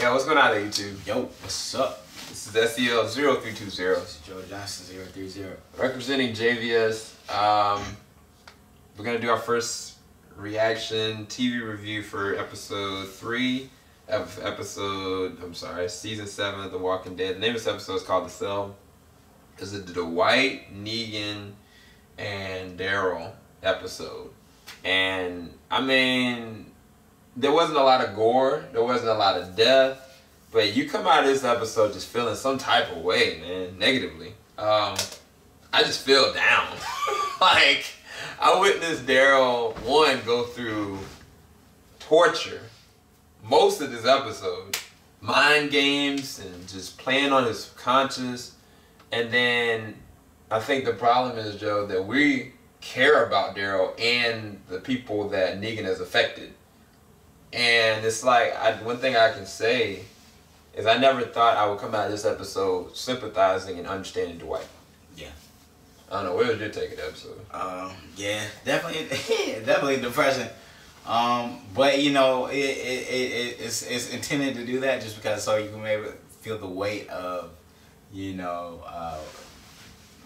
Yeah, what's going on there, YouTube? Yo, what's up? This is SEL 0320. This is Joe Johnson 030. Representing JVS. Um, we're going to do our first reaction TV review for episode 3 of episode, I'm sorry, season 7 of The Walking Dead. The name of this episode is called The Cell. This is the Dwight, Negan, and Daryl episode. And, I mean, there wasn't a lot of gore, there wasn't a lot of death, but you come out of this episode just feeling some type of way, man, negatively. Um, I just feel down. like, I witnessed Daryl, one, go through torture most of this episode, mind games and just playing on his conscience. And then I think the problem is, Joe, that we care about Daryl and the people that Negan has affected. And it's like I, one thing I can say is I never thought I would come out of this episode sympathizing and understanding Dwight. Yeah. I don't know. Where was your take of the episode? Um, yeah, definitely, definitely depressing. Um, but you know, it, it, it, it's, it's intended to do that just because so you can maybe feel the weight of, you know, uh,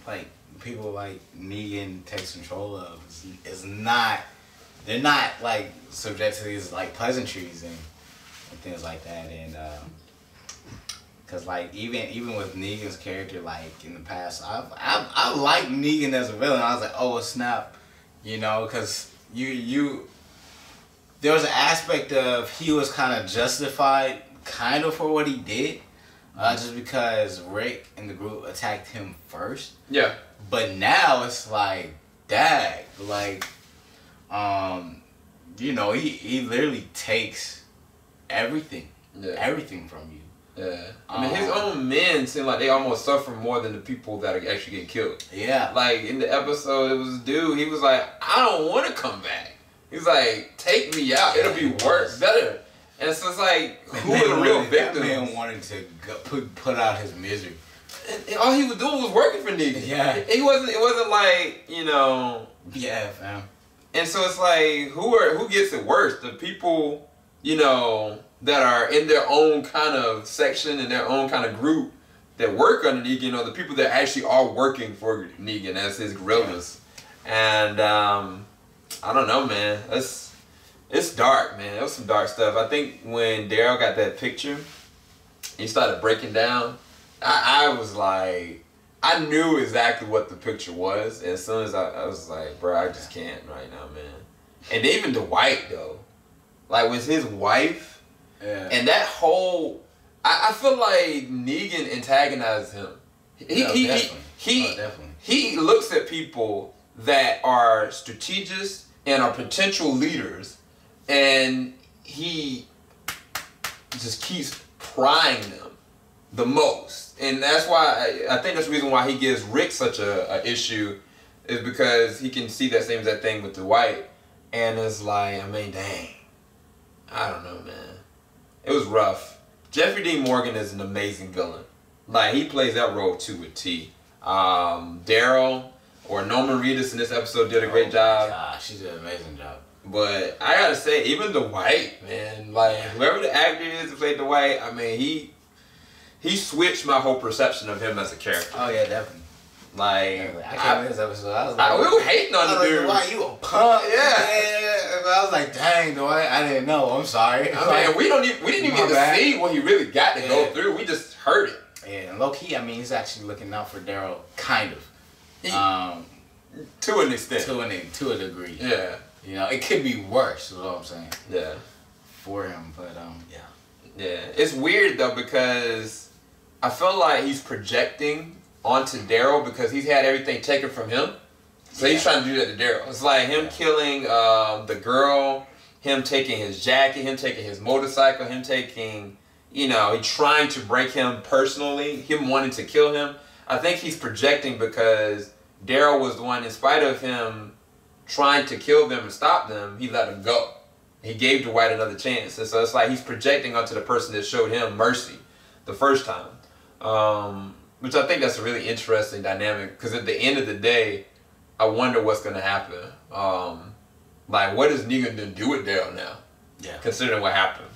like people like Negan takes control of is, is not, they're not like subject to these like pleasantries and, and things like that. And, um, Cause like even even with Negan's character, like in the past, I've I I liked Negan as a villain. I was like, oh snap, you know, cause you you there was an aspect of he was kind of justified, kind of for what he did, uh, just because Rick and the group attacked him first. Yeah. But now it's like, dag, like, um, you know, he he literally takes everything, Yeah. everything from you. Yeah. I mean, his Um, own men seem like they almost suffer more than the people that are actually getting killed. Yeah. Like in the episode, it was dude. He was like, "I don't want to come back." He's like, "Take me out. It'll be worse, better." And so it's like, who Man are the real wanted- that victims? man wanted to go, put put out his misery. And, and all he was doing was working for niggas. Yeah. He wasn't. It wasn't like you know. Yeah, fam. And so it's like, who are who gets it worse? The people, you know, that are in their own kind of section and their own kind of group that work under Negan, or the people that actually are working for Negan as his guerrillas. And um, I don't know, man. It's it's dark, man. It was some dark stuff. I think when Daryl got that picture, he started breaking down. I, I was like, I knew exactly what the picture was. And as soon as I, I was like, bro, I just can't right now, man. And even Dwight though, like with his wife Yeah. and that whole, I, I feel like Negan antagonized him. He No, he, he definitely. he Oh, definitely. he looks at people that are strategists and are potential leaders, and he just keeps prying them the most. And that's why I, I think that's the reason why he gives Rick such a, a issue is because he can see that same exact thing with Dwight, and it's like, I mean, dang, I don't know, man. It was rough. Jeffrey Dean Morgan is an amazing villain. Like he plays that role too with T. Um, Daryl or Norman Reedus in this episode did a great Oh, job. Gosh, she did an amazing job. But I gotta say, even Dwight, man, like whoever the actor is that played Dwight, I mean, he he switched my whole perception of him as a character. Oh yeah, definitely. Like, I came I, in this episode. I was like, I, we were hating on the like, dude. Dwight, you a punk? Yeah. yeah. I was like, dang, Dwight, I didn't know. I'm sorry. I mean, we don't even, we didn't even get to see what he really got to go through. We just heard it. yeah, and low key, I mean, he's actually looking out for Daryl, kind of. He- Um, To an extent. to an to a degree. Yeah, You know, it could be worse. Is what I'm saying yeah. for him, but um, yeah. Yeah, it's weird though because I feel like he's projecting onto Daryl because he's had everything taken from him. So he's trying to do that to Daryl. It's like him Yeah. killing um, the girl, him taking his jacket, him taking his motorcycle, him taking, you know, he trying to break him personally, him wanting to kill him. I think he's projecting because Daryl was the one, in spite of him trying to kill them and stop them, he let them go. He gave Dwight another chance. And so it's like he's projecting onto the person that showed him mercy the first time. Um, which I think that's a really interesting dynamic because at the end of the day, I wonder what's going to happen. Um, like, what is Negan going to do with Daryl now, Yeah. considering what happened?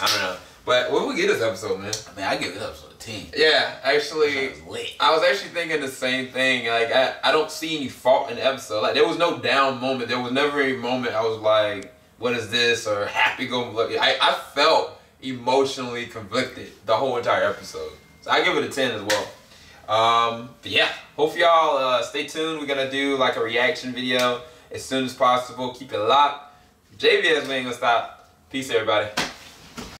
I don't know. But what we get this episode, man? I mean, I give this episode a ten. Yeah, actually, was. I was actually thinking the same thing. Like, I, I don't see any fault in the episode. Like, there was no down moment. There was never a moment I was like, what is this? Or happy go lucky. I, I felt emotionally conflicted the whole entire episode. So I give it a 10 as well. Um, but yeah, hope y'all uh, stay tuned. We're going to do like a reaction video as soon as possible. Keep it locked. JVS, ain't going to stop. Peace, everybody.